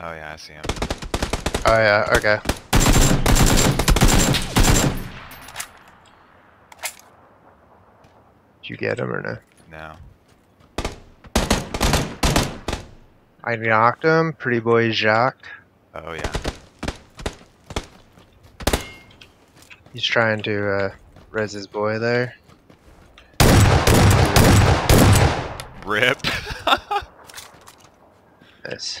Oh yeah, I see him. Oh yeah, okay. Did you get him or no? No. I knocked him. Pretty boy Jacques. Oh yeah. He's trying to uh, res his boy there. Rip. Nice.